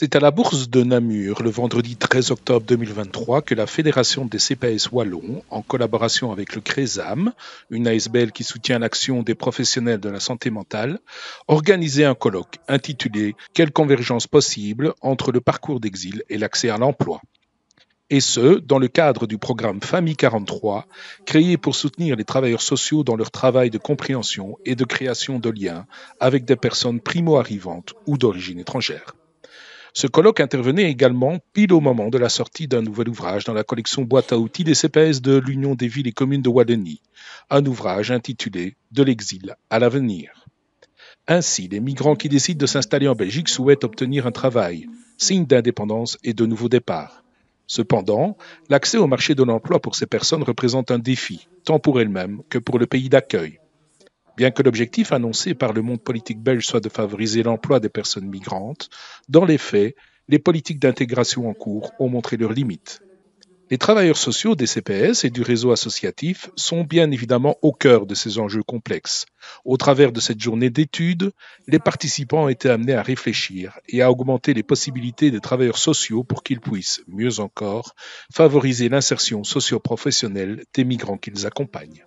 C'est à la bourse de Namur, le vendredi 13 octobre 2023, que la Fédération des CPS Wallons, en collaboration avec le CRESAM, une ASBL qui soutient l'action des professionnels de la santé mentale, organisait un colloque intitulé Quelle convergence possible entre le parcours d'exil et l'accès à l'emploi? Et ce, dans le cadre du programme Famille 43, créé pour soutenir les travailleurs sociaux dans leur travail de compréhension et de création de liens avec des personnes primo-arrivantes ou d'origine étrangère. Ce colloque intervenait également pile au moment de la sortie d'un nouvel ouvrage dans la collection boîte à outils des CPS de l'Union des villes et communes de Wallonie, un ouvrage intitulé De l'exil à l'avenir. Ainsi, les migrants qui décident de s'installer en Belgique souhaitent obtenir un travail, signe d'indépendance et de nouveau départ. Cependant, l'accès au marché de l'emploi pour ces personnes représente un défi, tant pour elles-mêmes que pour le pays d'accueil. Bien que l'objectif annoncé par le monde politique belge soit de favoriser l'emploi des personnes migrantes, dans les faits, les politiques d'intégration en cours ont montré leurs limites. Les travailleurs sociaux des CPS et du réseau associatif sont bien évidemment au cœur de ces enjeux complexes. Au travers de cette journée d'études, les participants ont été amenés à réfléchir et à augmenter les possibilités des travailleurs sociaux pour qu'ils puissent, mieux encore, favoriser l'insertion socio-professionnelle des migrants qu'ils accompagnent.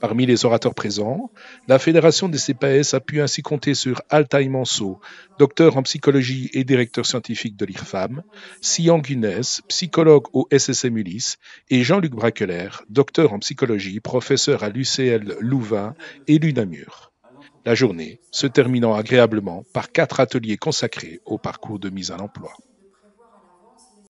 Parmi les orateurs présents, la Fédération des CPS a pu ainsi compter sur Altaï Manso, docteur en psychologie et directeur scientifique de l'IRFAM, Sian Guinness, psychologue au SSM Ulysse, et Jean-Luc Braqueler, docteur en psychologie, professeur à l'UCL Louvain et l'UNAMUR. La journée se terminant agréablement par quatre ateliers consacrés au parcours de mise à l'emploi.